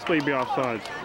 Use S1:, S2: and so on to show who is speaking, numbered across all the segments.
S1: possibly be offsides?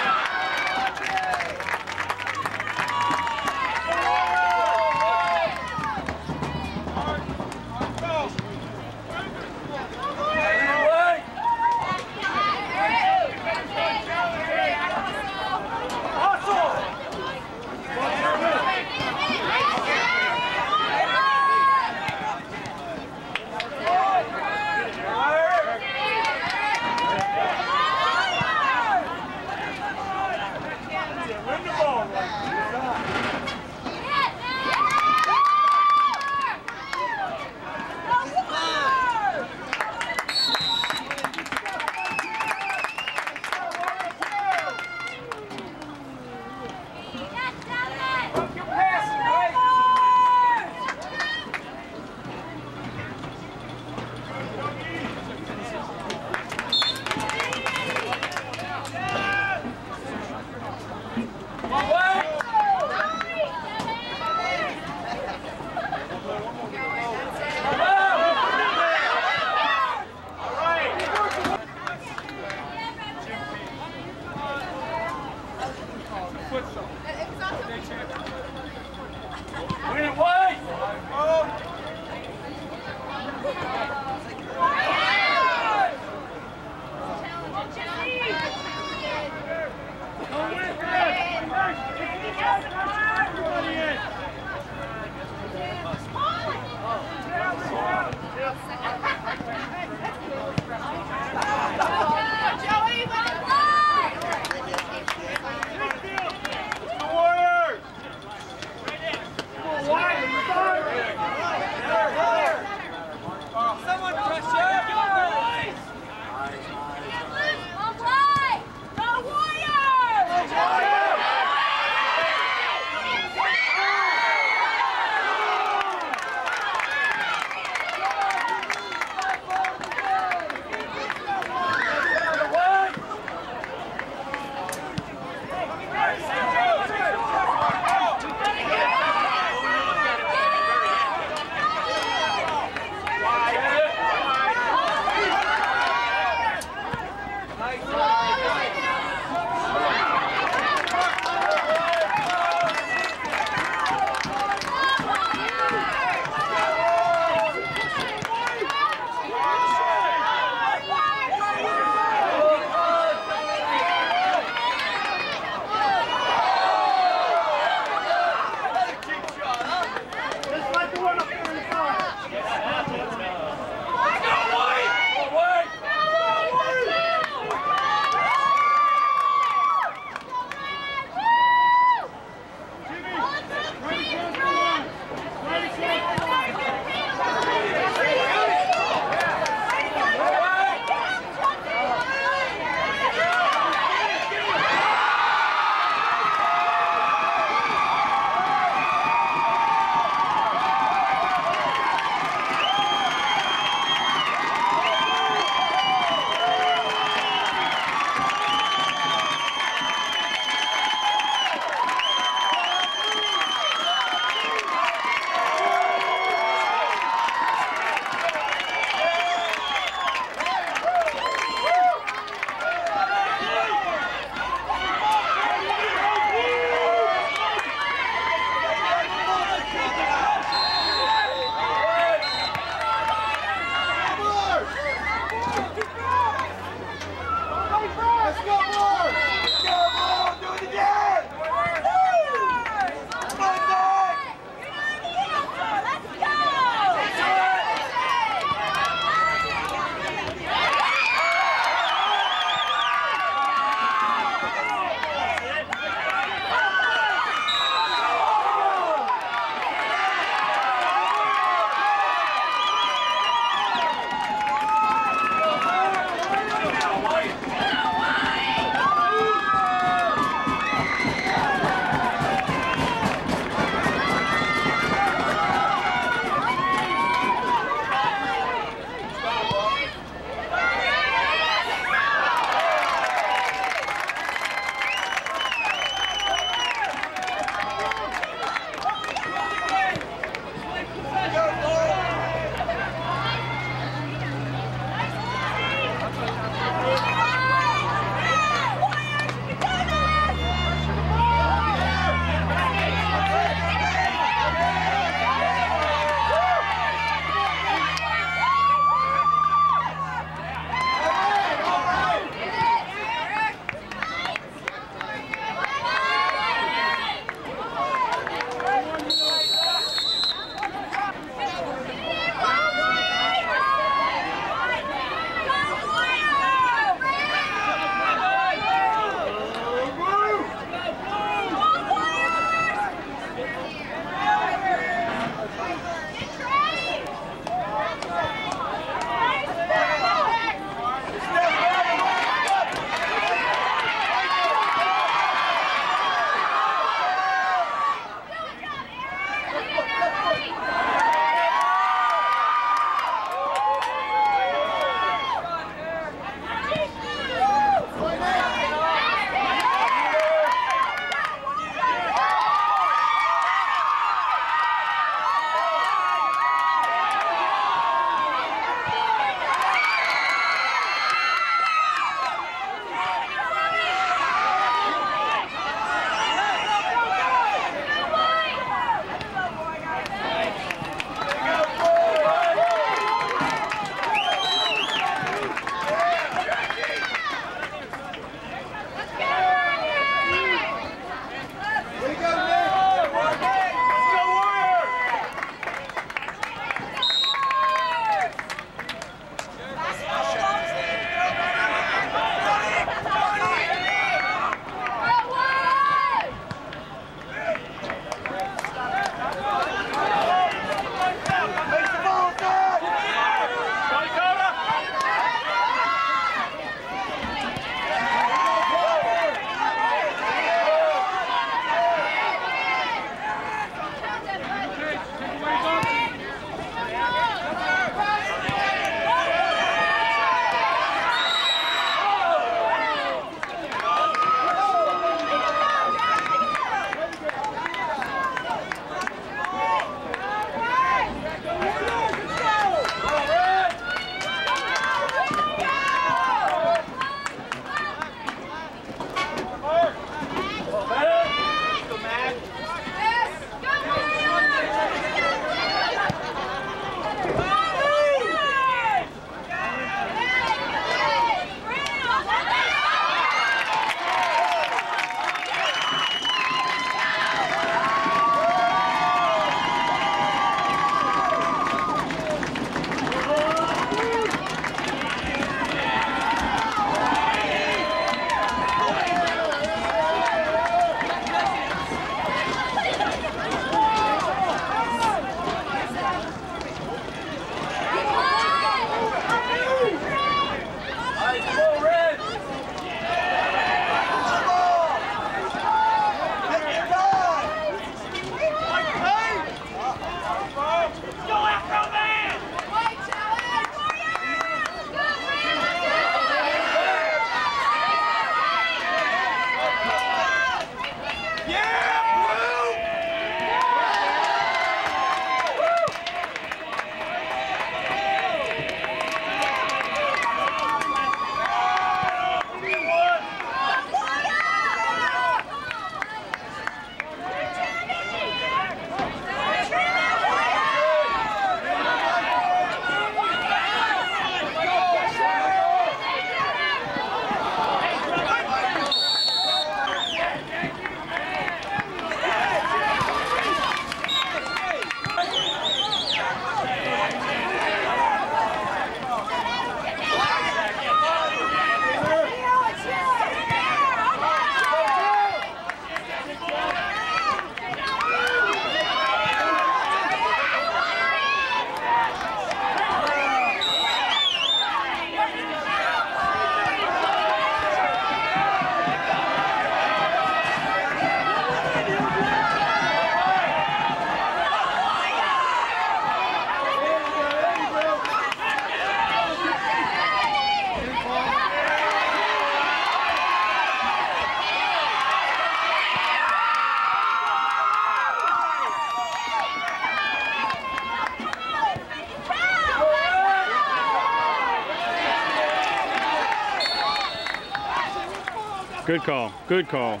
S1: Good call. Good call.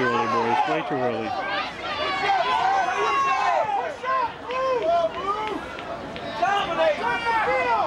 S1: Too early, boys. Way too early.
S2: Dominate!